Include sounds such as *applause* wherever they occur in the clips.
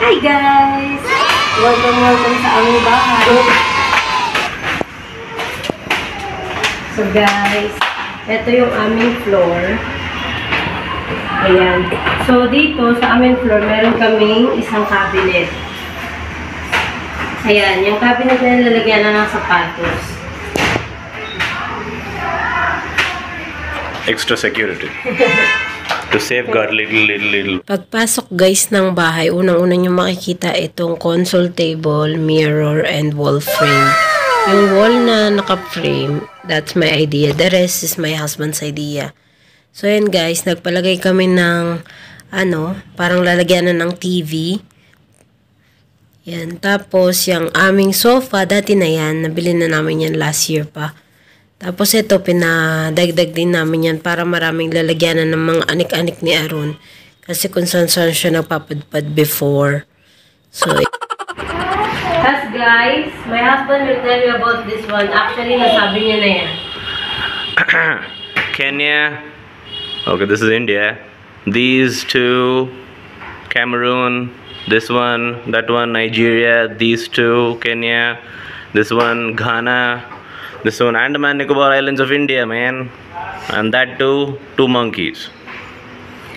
Hi guys! Welcome, welcome sa aming bahay. So guys, ito yung aming floor. Ayan. So dito sa aming floor, meron kaming isang cabinet. Ayan, yung cabinet na nilalagyan na ng sapatos. Extra security. *laughs* to safeguard little, little, little. Pagpasok guys ng bahay, unang-una nyo makikita itong console table, mirror, and wall frame. Yung wall na naka-frame, that's my idea. The rest is my husband's idea. So yan guys, nagpalagay kami ng ano, parang lalagyan na ng TV. Yan. Tapos, yung aming sofa, dati na yan. Nabili na namin yan last year pa. Tapos ito, pinadagdag din namin yan para maraming lalagyanan ng mga anik-anik ni Aaron. Kasi kung saan saan siya nagpapadpad before. So, Tapos guys, my husband will tell you about this one. Actually, nasabi niya na yan. *coughs* Kenya. Okay, this is India. These two, Cameroon. This one, that one, Nigeria. These two, Kenya. This one, Ghana. This one, Andaman Nicobar Islands of India, man. And that too, two monkeys.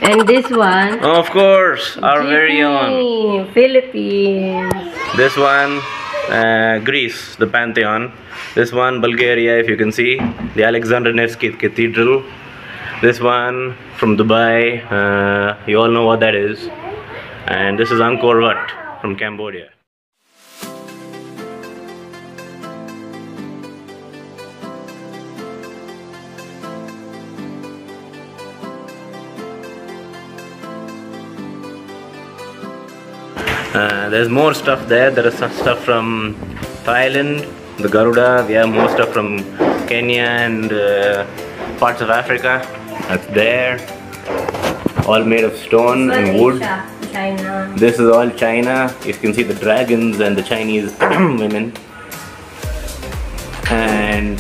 And this one, Of course, our very own. Philippines. This one, uh, Greece, the Pantheon. This one, Bulgaria, if you can see, the Alexander Nevsky Cathedral. This one from Dubai, uh, you all know what that is. And this is Angkor Wat from Cambodia. Uh, there's more stuff there. There is some stuff from Thailand, the Garuda. We have more stuff from Kenya and uh, parts of Africa. That's there. All made of stone and wood. China. This is all China. You can see the dragons and the Chinese *clears throat* women. And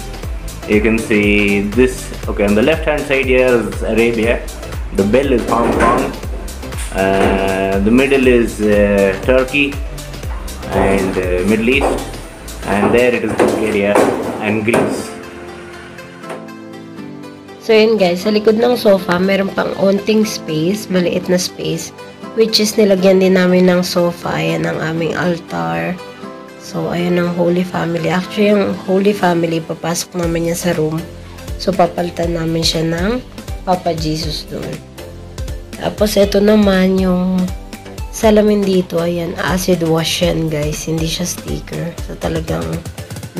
you can see this. Okay, on the left hand side here is Arabia. The bell is Hong Kong. Uh, the middle is uh, Turkey and uh, Middle East. And there it is Bulgaria and Greece. So yun guys, sa likod ng sofa, meron pang onting space, maliit na space, which is nilagyan din namin ng sofa. Ayan ang aming altar. So, ayan ang Holy Family. Actually, yung Holy Family, papasok naman yan sa room. So, papalitan namin siya ng Papa Jesus doon. Tapos, ito naman yung salamin dito. Ayan, acid wash yan guys. Hindi siya sticker. So, talagang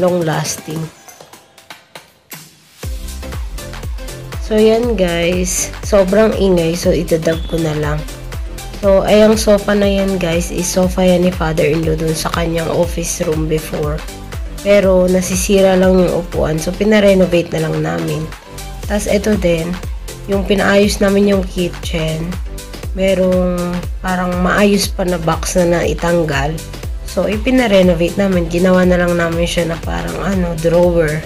long lasting. So, yan guys. Sobrang ingay. So, itadab ko na lang. So, ayang sofa na yan guys, is sofa yan ni father-in-law dun sa kanyang office room before. Pero, nasisira lang yung upuan. So, pinarenovate na lang namin. Tapos, ito din, yung pinaayos namin yung kitchen. Merong parang maayos pa na box na naitanggal. So, ipinarenovate namin. Ginawa na lang namin siya na parang ano, drawer.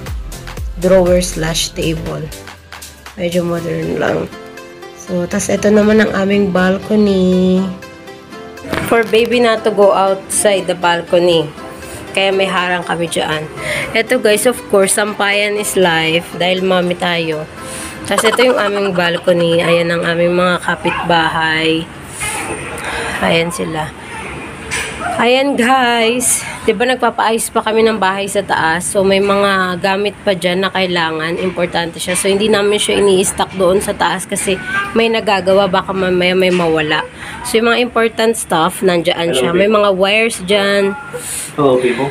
Drawer slash table. Medyo modern lang. So, tas ito naman ang aming balcony. For baby na to go outside the balcony. Kaya may harang kami dyan. Ito guys, of course, sampayan is life. Dahil mami tayo. Tas ito yung aming balcony. Ayan ang aming mga kapitbahay. Ayan sila. Ayan guys, 'di ba nagpapaayos pa kami ng bahay sa taas. So may mga gamit pa diyan na kailangan, importante siya. So hindi namin siya ini-stock doon sa taas kasi may nagagawa baka mamaya may mawala. So yung mga important stuff nandiyan siya. May mga wires diyan. Hello, people.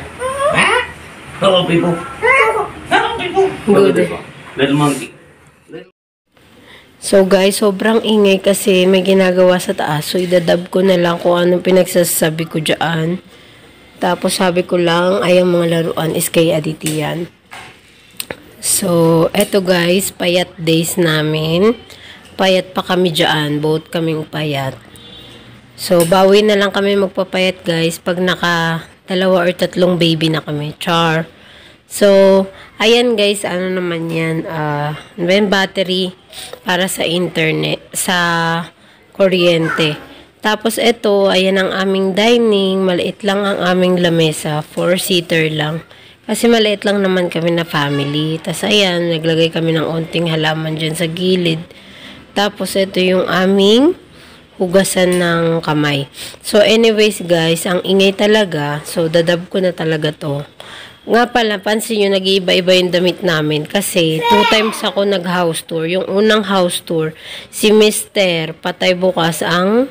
Hello, people. Hello, people. Good. Little monkey. So guys, sobrang ingay kasi may ginagawa sa taas. So idadab ko na lang kung anong pinagsasabi ko dyan. Tapos sabi ko lang, ay ang mga laruan is kay Aditi yan. So, eto guys, payat days namin. Payat pa kami dyan. Both kaming payat. So, bawi na lang kami magpapayat guys pag naka dalawa or tatlong baby na kami. Char. So, ayan guys, ano naman yan, uh, battery para sa internet, sa kuryente. Tapos ito, ayan ang aming dining. Maliit lang ang aming lamesa. Four-seater lang. Kasi maliit lang naman kami na family. Tapos ayan, naglagay kami ng onting halaman dyan sa gilid. Tapos ito yung aming hugasan ng kamay. So anyways guys, ang ingay talaga. So dadab ko na talaga to. Nga pala, pansin nyo, nag-iiba-iba yung damit namin. Kasi, two times ako nag-house tour. Yung unang house tour, si Mister, patay bukas ang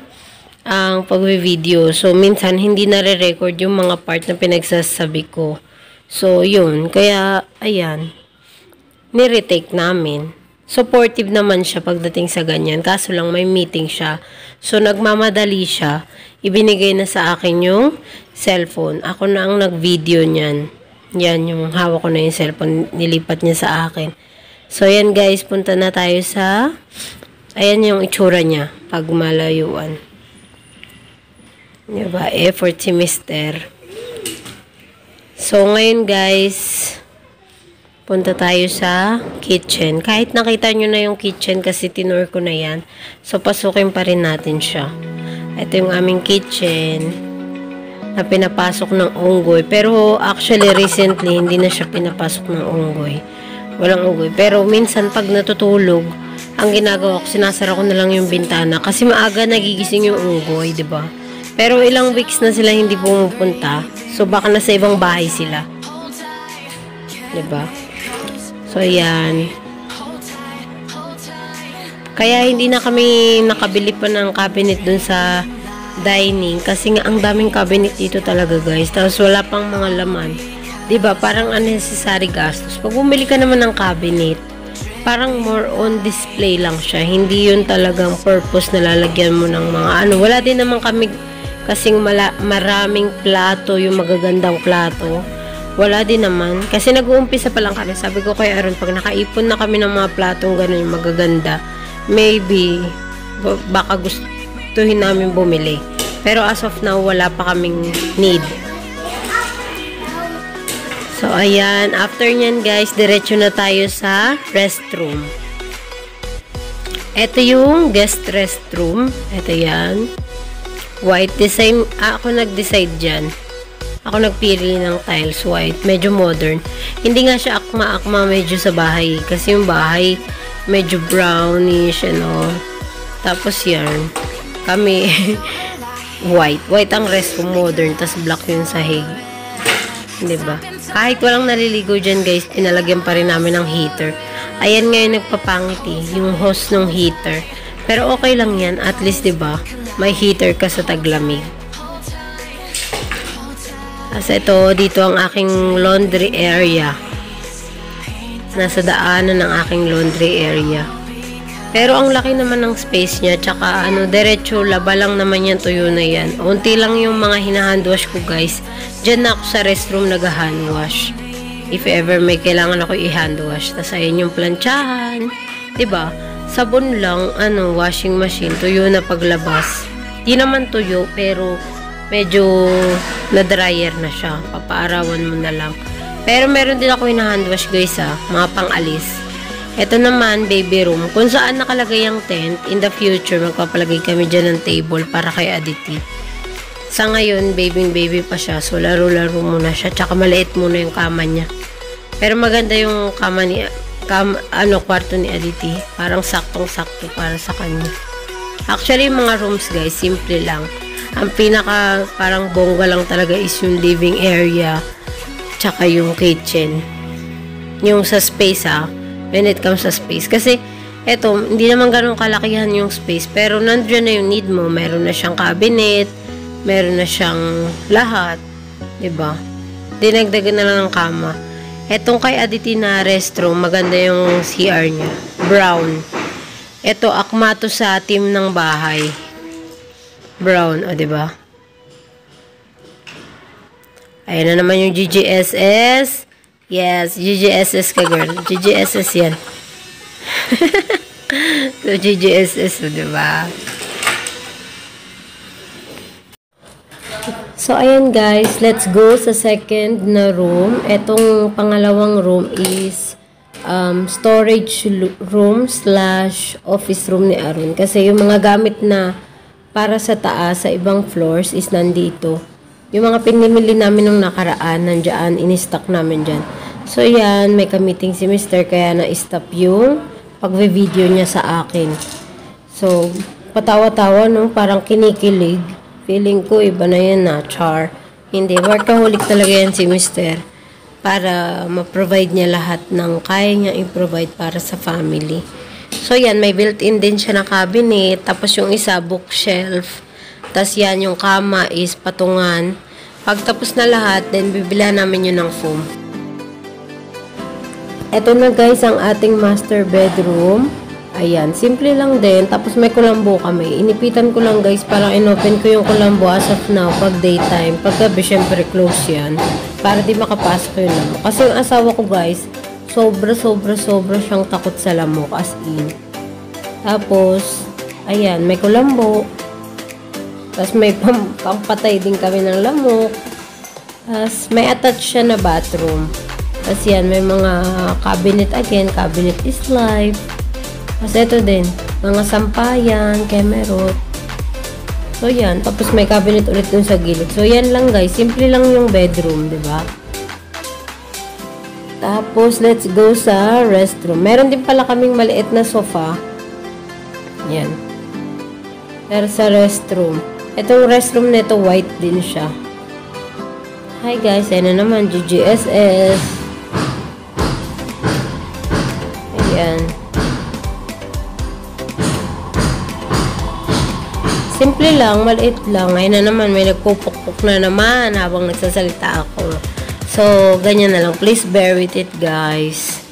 ang pagbe-video. So, minsan, hindi nare-record yung mga part na pinagsasabi ko. So, yun. Kaya, ayan. Niretake namin. Supportive naman siya pagdating sa ganyan. Kaso lang, may meeting siya. So, nagmamadali siya. Ibinigay na sa akin yung cellphone. Ako na ang nag-video niyan. Yan, yung hawak ko na yung cellphone, nilipat niya sa akin. So, yan guys, punta na tayo sa, ayan yung itsura niya, pag malayuan. Diba? Effort si mister. So, ngayon guys, punta tayo sa kitchen. Kahit nakita nyo na yung kitchen kasi tinur ko na yan. So, pasukin pa rin natin siya. Ito yung aming kitchen na pinapasok ng unggoy. Pero actually recently hindi na siya pinapasok ng unggoy. Walang unggoy. Pero minsan pag natutulog, ang ginagawa ko, sinasara ko na lang yung bintana kasi maaga nagigising yung unggoy, 'di ba? Pero ilang weeks na sila hindi pumupunta. So baka nasa ibang bahay sila. 'Di ba? So ayan. Kaya hindi na kami nakabili pa ng cabinet dun sa dining. Kasi nga ang daming cabinet dito talaga guys. Tapos wala pang mga laman. Ba parang unnecessary gastos. Pag bumili ka naman ng cabinet parang more on display lang siya. Hindi yun talagang purpose na lalagyan mo ng mga ano. Wala din naman kami kasing mala, maraming plato yung magagandang plato. Wala din naman. Kasi nag-uumpisa pa lang kami. Sabi ko kay Aaron pag nakaipon na kami ng mga platong ganun yung magaganda maybe baka gusto gustuhin namin bumili. Pero as of now, wala pa kaming need. So, ayan. After nyan, guys, diretso na tayo sa restroom. Ito yung guest restroom. Ito yan. White design. Ah, ako nag-decide dyan. Ako nagpili ng tiles white. Medyo modern. Hindi nga siya akma-akma medyo sa bahay. Kasi yung bahay, medyo brownish, ano. Tapos yan kami *laughs* white. White ang restroom modern, tas black yung sahig. ba diba? Kahit walang naliligo dyan guys, pinalagyan pa rin namin ng heater. Ayan ngayon nagpapangit eh, yung hose ng heater. Pero okay lang yan, at least ba diba, may heater ka sa taglamig. Kasi ito, dito ang aking laundry area. Nasa daanan ng aking laundry area. Pero ang laki naman ng space niya, tsaka ano, diretso, laba lang naman yan, tuyo na yan. Unti lang yung mga hinahandwash ko guys. Diyan na ako sa restroom nag-handwash. If ever may kailangan ako i-handwash. Tapos ayun yung planchahan. ba diba? Sabon lang, ano, washing machine, tuyo na paglabas. Di naman tuyo, pero medyo na-dryer na siya. Papaarawan mo na lang. Pero meron din ako hinahandwash guys ah, mga pang-alis. Ito naman, baby room. Kung saan nakalagay ang tent, in the future, magpapalagay kami dyan ng table para kay Aditi. Sa ngayon, baby-baby pa siya. So, laro-laro muna siya. Tsaka maliit muna yung kama niya. Pero maganda yung kama ni, kam, ano, kwarto ni Aditi. Parang saktong-sakto para sa kanya. Actually, mga rooms, guys, simple lang. Ang pinaka, parang bongga lang talaga is yung living area. Tsaka yung kitchen. Yung sa space, ah when it comes sa space. Kasi, eto, hindi naman ganun kalakihan yung space. Pero, nandiyan na yung need mo. Meron na siyang cabinet, meron na siyang lahat. ba diba? Dinagdagan na lang ng kama. Etong kay Aditi na restroom, maganda yung CR niya. Brown. Ito, akma to sa team ng bahay. Brown, o, ba diba? Ayan na naman yung GGSS. Yes, GGSS ka girl. GGSS yan. *laughs* so, GGSS, di ba? So, ayan guys, let's go sa second na room. Etong pangalawang room is um, storage room slash office room ni Aaron. Kasi yung mga gamit na para sa taas, sa ibang floors is nandito. Yung mga pinimili namin nung nakaraan, nandyan, in-stock namin dyan. So yan, may kamiting si Mr. kaya na-stop yung pagve-video niya sa akin. So, patawa-tawa no, parang kinikilig. Feeling ko iba na yan na, char. Hindi, workaholic talaga yan si Mr. Para ma-provide niya lahat ng kaya niya i-provide para sa family. So, yan, may built-in din siya na cabinet. Tapos yung isa, bookshelf. Tapos yan, yung kama is patungan. Pag tapos na lahat, then bibila namin yun ng foam. Ito na guys ang ating master bedroom. Ayan, simple lang din. Tapos may kulambo kami. Inipitan ko lang guys, parang inopen ko yung kulambo as of now pag daytime. Pag gabi, syempre close yan. Para di makapasok yung lamok. Kasi yung asawa ko guys, sobra, sobra, sobra siyang takot sa lamok as in. Tapos, ayan, may kulambo. Tapos may pam pampatay din kami ng lamok. Tapos may attached siya na bathroom. Tapos yan, may mga cabinet again. Cabinet is life. Tapos ito din, mga sampayan, kemerot. So yan, tapos may cabinet ulit dun sa gilid. So yan lang guys, simple lang yung bedroom, 'di ba? Tapos let's go sa restroom. Meron din pala kaming maliit na sofa. Yan. Pero sa restroom. Itong restroom nito white din siya. Hi guys, ayan na naman, GGSS. Ayan. Simple lang, maliit lang. Ngayon na naman, may nagpupukpuk na naman habang nagsasalita ako. So, ganyan na lang. Please bear with it, guys.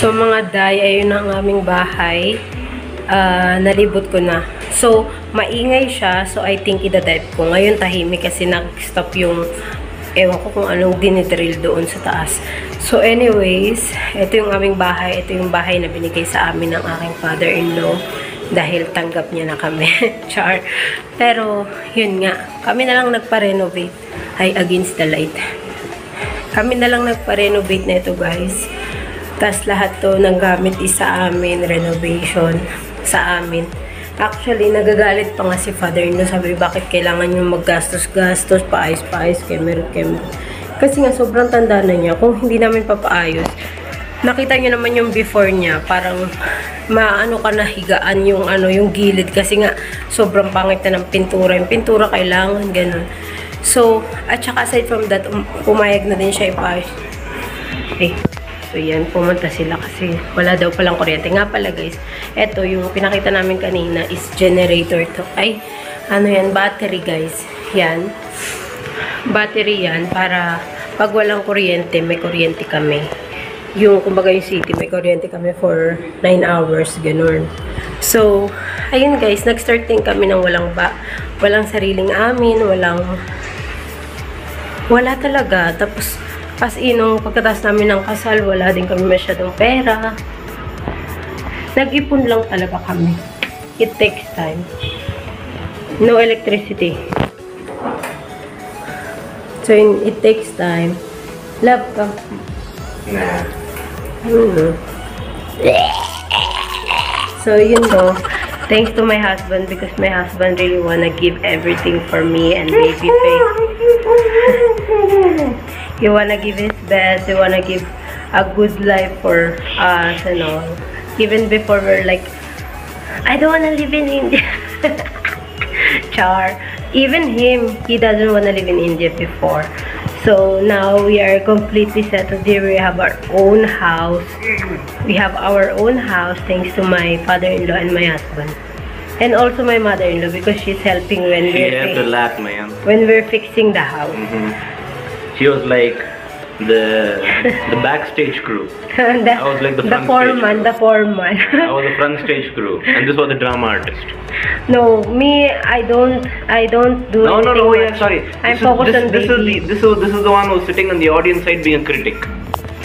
So mga day, ayun ang aming bahay. Ah, nalibot ko na. So, maingay siya. So, I think idadive ko. Ngayon tahimik kasi nag-stop yung ewan ko kung anong dinidrill doon sa taas. So, anyways, ito yung aming bahay. Ito yung bahay na binigay sa amin ng aking father-in-law dahil tanggap niya na kami. *laughs* Char. Pero, yun nga. Kami na lang nagpa-renovate. Ay, against the light. Kami na lang nagpa-renovate na ito, guys. Tapos lahat to ng gamit is sa amin, renovation sa amin. Actually, nagagalit pa nga si father-in-law. Sabi, bakit kailangan nyo maggastos-gastos, paayos-paayos, kemer-kemer. Kasi nga, sobrang tanda na niya. Kung hindi namin papaayos, nakita niyo naman yung before niya, parang maano ka na higaan yung ano yung gilid kasi nga sobrang pangit na ng pintura. Yung pintura kailangan ganun. So, at saka aside from that, um, pumayag na din siya ipaayos. Eh, so yan, pumunta sila kasi wala daw palang kuryente. Nga pala guys, eto yung pinakita namin kanina is generator to. Ay, ano yan, battery guys. Yan. Battery yan para pag walang kuryente, may kuryente kami. Yung, kumbaga yung city, may kuryente kami for 9 hours, ganun. So, ayun guys, nag-start din kami ng walang ba, walang sariling amin, walang wala talaga. Tapos, as in, nung pagkatapos namin ng kasal, wala din kami masyadong pera. Nag-ipon lang talaga kami. It takes time. No electricity. So, in, it takes time. Love ka. Nah. Mhm. So, yun go. Thanks to my husband because my husband really wanna give everything for me and baby face. He wanna give his best. He wanna give a good life for us and all. Even before we're like, I don't wanna live in India. *laughs* Char. Even him, he doesn't wanna live in India before. So now we are completely settled here. We have our own house. We have our own house thanks to my father-in-law and my husband. And also my mother-in-law because she's helping when She we're to fi- laugh, man. when we're fixing the house. hmm She was like the the backstage crew. *laughs* the, I was like the the front foreman, stage. the foreman. *laughs* I was the front stage crew, and this was the drama artist. no, me, I don't, I don't do No, no, anything no. Yeah, sorry. I'm this focused is, on this, this is the this is this is the one who's sitting on the audience side being a critic.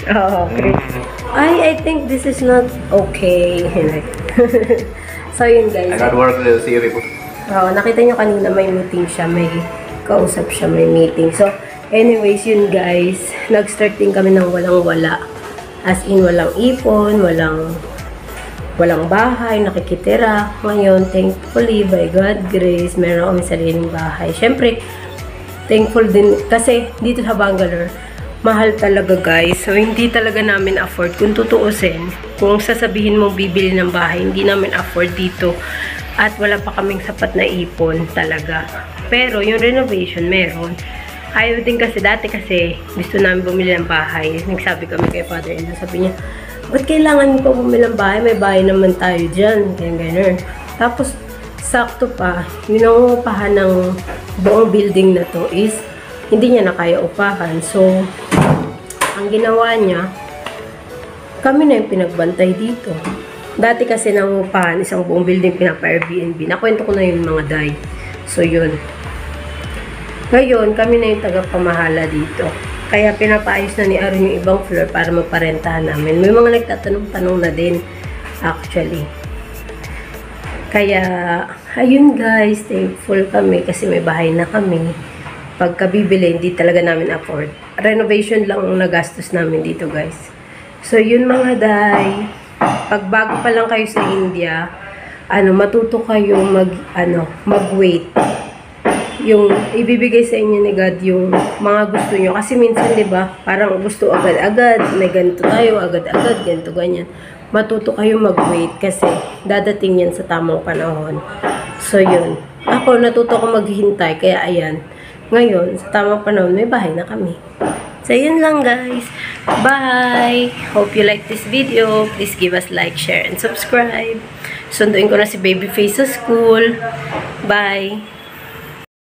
Oh, okay. Mm-hmm. I, I think this is not okay. *laughs* so, yun guys. I got work to see people. Oo, oh, nakita nyo kanina may meeting siya, may kausap siya, may meeting. So, anyways, yun guys, nag-start din kami ng walang-wala. As in, walang ipon, walang walang bahay, nakikitira. Ngayon, thankfully, by God grace, meron kami sariling bahay. Siyempre, thankful din, kasi dito sa Bangalore, mahal talaga guys. So, hindi talaga namin afford. Kung tutuusin, kung sasabihin mo bibili ng bahay, hindi namin afford dito. At wala pa kaming sapat na ipon talaga. Pero, yung renovation, meron. Ayaw din kasi, dati kasi, gusto namin bumili ng bahay. Nagsabi kami kay father-in-law, sabi niya, ba't kailangan mo pa bumili ng bahay? May bahay naman tayo dyan. Ganyan, ganyan. Tapos, sakto pa, yung nangungupahan ng buong building na to is, hindi niya na kaya upahan. So, ang ginawa niya, kami na yung pinagbantay dito. Dati kasi nangungupahan, isang buong building pinapa-Airbnb. Nakwento ko na yung mga day. So, yun. Ngayon, kami na yung tagapamahala dito. Kaya pinapaayos na ni Aaron yung ibang floor para maparentahan namin. May mga nagtatanong-tanong na din, actually. Kaya, ayun guys, thankful kami kasi may bahay na kami. Pagka bibili, hindi talaga namin afford. Renovation lang ang nagastos namin dito guys. So, yun mga day. Pag bago pa lang kayo sa India, ano, matuto kayo mag, ano, mag-wait yung ibibigay sa inyo ni God yung mga gusto nyo. Kasi minsan, di ba, parang gusto agad-agad, may ganito tayo, agad-agad, ganito, ganyan. Matuto kayo mag-wait kasi dadating yan sa tamang panahon. So, yun. Ako, natuto ko maghintay, kaya ayan. Ngayon, sa tamang panahon, may bahay na kami. So, yun lang guys. Bye! Hope you like this video. Please give us like, share, and subscribe. Sunduin ko na si Babyface sa school. Bye!